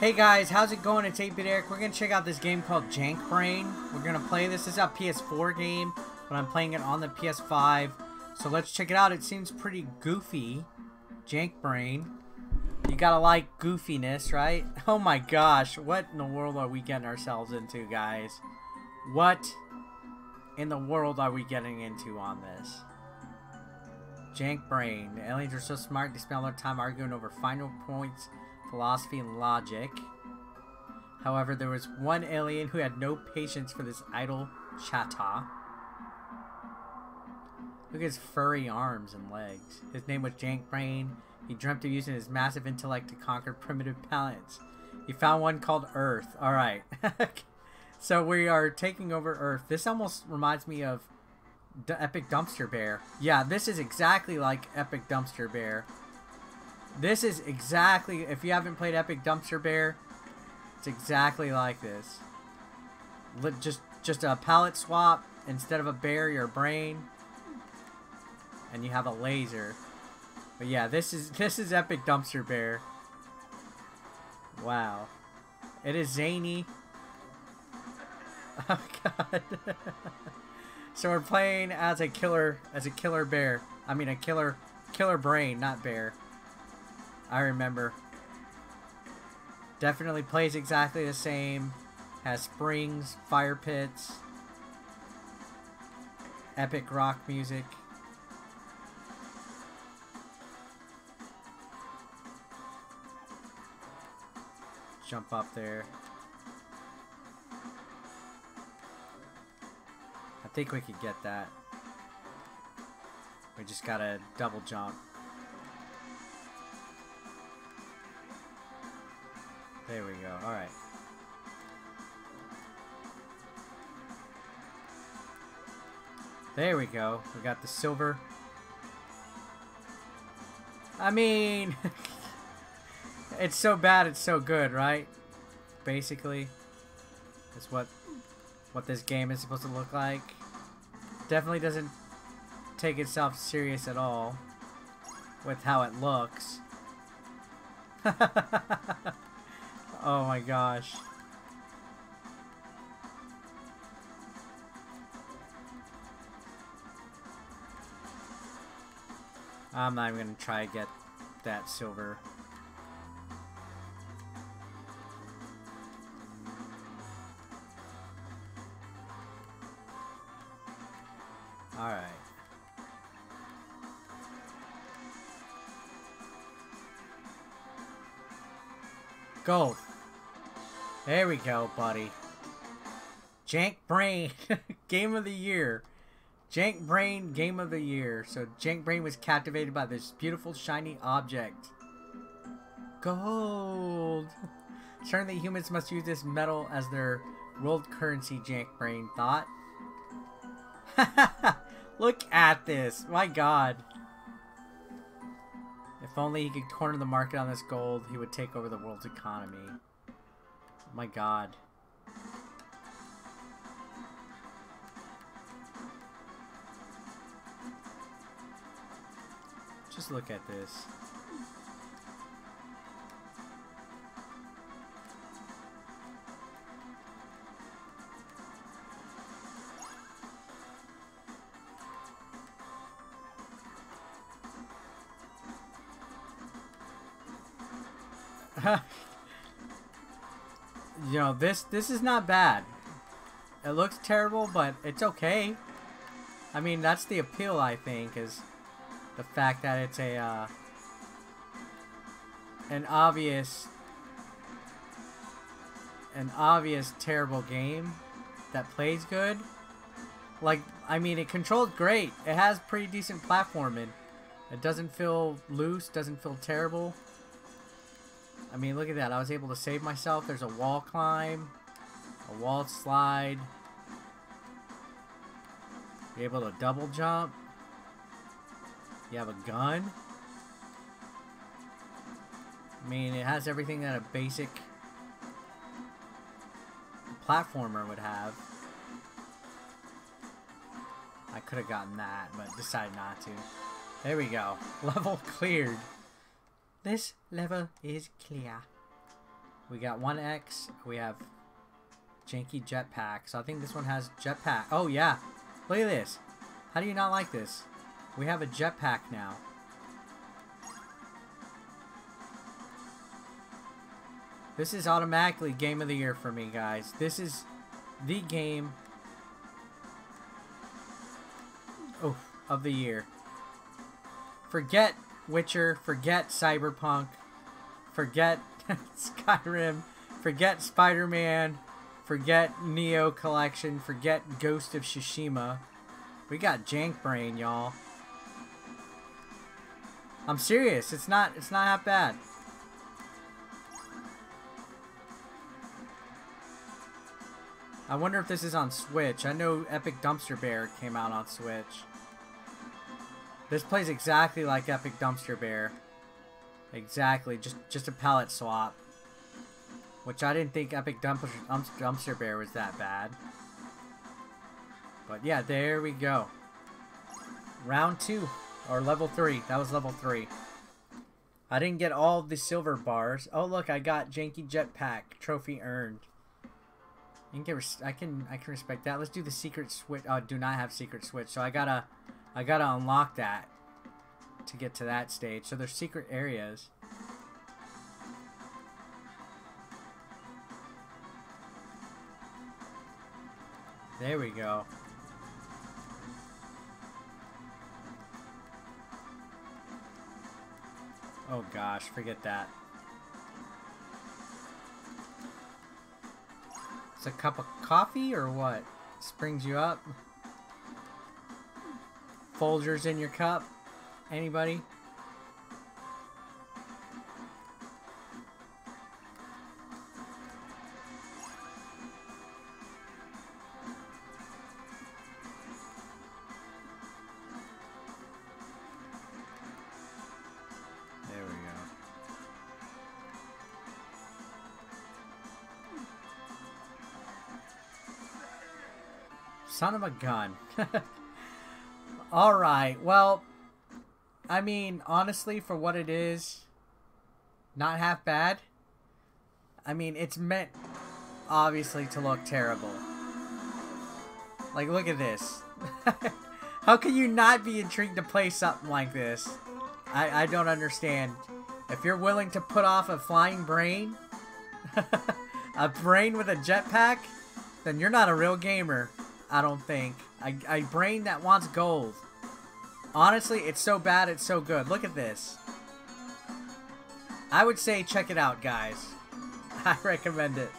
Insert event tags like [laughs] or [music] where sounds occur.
Hey guys, how's it going? It's 8-Bit Eric. We're going to check out this game called Jank Brain. We're going to play this. This is a PS4 game, but I'm playing it on the PS5. So let's check it out. It seems pretty goofy. Jank Brain. You gotta like goofiness, right? [laughs] Oh my gosh, what in the world are we getting ourselves into, guys? What in the world are we getting into on this? Jank Brain. The aliens are so smart they spend all their time arguing over final points philosophy, and logic. However, there was one alien who had no patience for this idle chatta. Look at his furry arms and legs. His name was Jank Brain. He dreamt of using his massive intellect to conquer primitive planets. He found one called Earth. Alright. [laughs] so we are taking over Earth. This almost reminds me of D Epic Dumpster Bear. Yeah, this is exactly like Epic Dumpster Bear. This is exactly, if you haven't played Epic Dumpster Bear, it's exactly like this. Just, just a palette swap. Instead of a bear, your brain. And you have a laser. But yeah, this is, this is Epic Dumpster Bear. Wow. It is zany. [laughs] Oh god. [laughs] so we're playing as a killer, as a killer bear. I mean a killer, killer brain, not bear. I remember. Definitely plays exactly the same. Has springs, fire pits, epic rock music. Jump up there. I think we could get that. We just gotta double jump. There we go. Alright. There we go. We got the silver. I mean... [laughs] it's so bad, it's so good, right? Basically. That's what, what this game is supposed to look like. Definitely doesn't take itself serious at all. With how it looks. [laughs] Oh my gosh. I'm not even gonna try to get that silver. Alright. Gold. There we go, buddy. Jank Brain, [laughs] Game of the Year. Jank Brain, Game of the Year. So Jank Brain was captivated by this beautiful shiny object. Gold. Certainly humans must use this metal as their world currency, Jank Brain thought. [laughs] Look at this. My god. If only he could corner the market on this gold, he would take over the world's economy my god. Just look at this. [laughs] you know, this this is not bad. It looks terrible, but it's okay. I mean, that's the appeal, I think, is the fact that it's a uh, an obvious an obvious terrible game that plays good. Like, I mean, it controls great. It has pretty decent platforming. It doesn't feel loose, doesn't feel terrible. I mean, look at that. I was able to save myself. There's a wall climb, a wall slide. You're able to double jump. You have a gun. I mean, it has everything that a basic platformer would have. I could have gotten that, but decided not to. There we go. [laughs] Level cleared. This level is clear. We got 1X. We have Janky Jetpack. So I think this one has Jetpack. Oh, yeah. Look at this. How do you not like this? We have a Jetpack now. This is automatically Game of the Year for me, guys. This is the game oh, of the year. Forget Witcher, forget Cyberpunk, forget [laughs] Skyrim, forget Spider-Man, forget Nioh Collection, forget Ghost of Tsushima. We got Jank Brain, y'all. I'm serious. It's not it's not that bad. I wonder if this is on Switch. I know Epic Dumpster Bear came out on Switch. This plays exactly like Epic Dumpster Bear. Exactly, just just a palette swap. Which I didn't think Epic Dumpster, Dumpster Bear was that bad. But yeah, there we go. Round two, or level three. That was level three. I didn't get all the silver bars. Oh look, I got Janky Jetpack trophy earned. I can, I can I can respect that. Let's do the secret switch. Uh, oh, do not have secret switch. So I gotta I gotta unlock that to get to that stage. So there's secret areas. There we go. Oh gosh, forget that. It's a cup of coffee or what? Springs you up? Folgers in your cup? Anybody? There we go. Son of a gun. [laughs] Alright, well, I mean, honestly, for what it is, not half bad. I mean, it's meant, obviously, to look terrible. Like, look at this. [laughs] How can you not be intrigued to play something like this? I, I don't understand. If you're willing to put off a flying brain, [laughs] a brain with a jetpack, then you're not a real gamer. I don't think. A, a brain that wants gold. Honestly, it's so bad, it's so good. Look at this. I would say check it out, guys. [laughs] I recommend it.